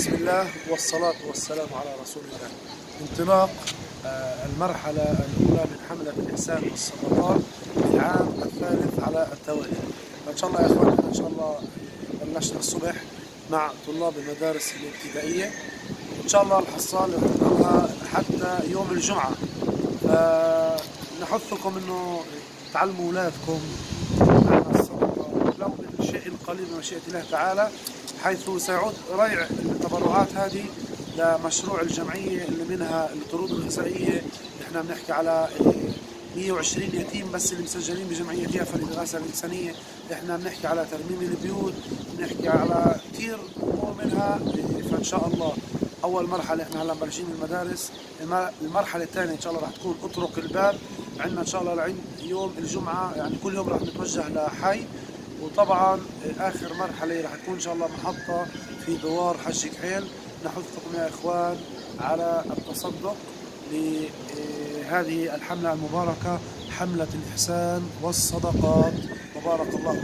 بسم الله والصلاة والسلام على رسول الله. انطلاق آه، المرحلة الأولى من حملة الإحسان والصدقات في العام الثالث على التوالي. فإن شاء الله يا إخوان إن شاء الله بلشنا الصبح مع طلاب المدارس الابتدائية. وإن شاء الله الحصالة رح نضلها حتى يوم الجمعة. فنحثكم إنه تعلموا أولادكم معنى الصدقة ولو بالشيء القليل من مشيئة الله تعالى حيث سيعود ريع التبرعات هذه لمشروع الجمعية اللي منها الطرود الغذائية. إحنا بنحكي على 120 يتيم بس اللي مسجلين بجمعية يافا للإغاثة الإنسانية. إحنا بنحكي على ترميم البيوت بنحكي على كثير أمور منها فإن شاء الله أول مرحلة إحنا هلا مبلشين المدارس المرحلة الثانية إن شاء الله راح تكون أطرق الباب. عندنا إن شاء الله لعند يوم الجمعة يعني كل يوم راح نتوجه لحي. وطبعا آخر مرحلة راح تكون إن شاء الله محطة في دوار حج كحيل نحثكم يا إخوان على التصدق لهذه الحملة المباركة حملة الإحسان والصدقات. وبارك الله